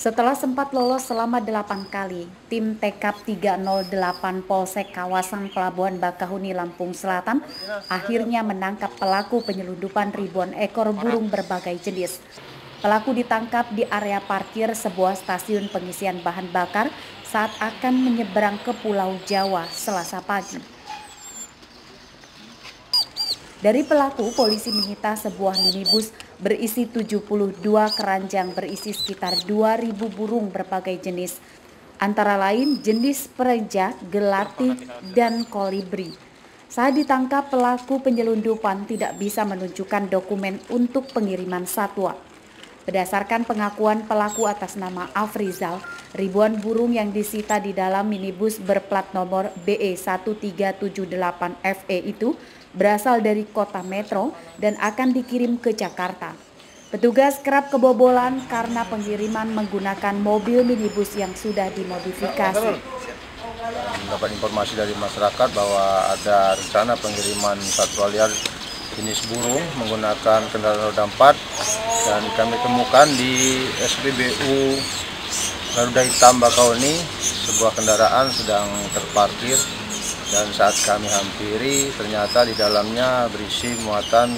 Setelah sempat lolos selama 8 kali, tim TKP 308 Polsek kawasan Pelabuhan Bakahuni Lampung Selatan akhirnya menangkap pelaku penyelundupan ribuan ekor burung berbagai jenis. Pelaku ditangkap di area parkir sebuah stasiun pengisian bahan bakar saat akan menyeberang ke Pulau Jawa Selasa pagi. Dari pelaku, polisi menyita sebuah minibus berisi 72 keranjang berisi sekitar 2.000 burung berbagai jenis, antara lain jenis pereja, gelati, dan kolibri. Saat ditangkap, pelaku penyelundupan tidak bisa menunjukkan dokumen untuk pengiriman satwa. Berdasarkan pengakuan pelaku atas nama Afrizal, ribuan burung yang disita di dalam minibus berplat nomor BE 1378FE itu berasal dari kota metro dan akan dikirim ke Jakarta. Petugas kerap kebobolan karena pengiriman menggunakan mobil minibus yang sudah dimodifikasi. Mendapat informasi dari masyarakat bahwa ada rencana pengiriman satwa liar jenis burung menggunakan kendaraan roda 4 dan kami temukan di SPBU Garuda Hitam Bakauni sebuah kendaraan sedang terparkir dan saat kami hampiri ternyata di dalamnya berisi muatan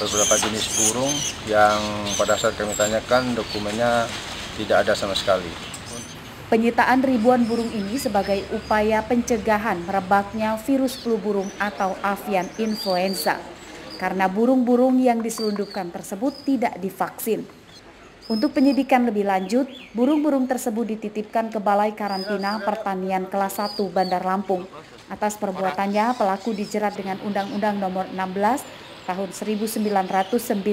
beberapa jenis burung yang pada saat kami tanyakan dokumennya tidak ada sama sekali. Penyitaan ribuan burung ini sebagai upaya pencegahan merebaknya virus flu burung atau avian influenza karena burung-burung yang diselundupkan tersebut tidak divaksin. Untuk penyidikan lebih lanjut, burung-burung tersebut dititipkan ke Balai Karantina Pertanian Kelas 1 Bandar Lampung. Atas perbuatannya, pelaku dijerat dengan Undang-Undang Nomor 16 Tahun 1992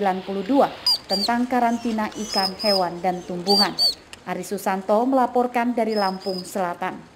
tentang karantina ikan, hewan, dan tumbuhan. Ari Susanto melaporkan dari Lampung Selatan.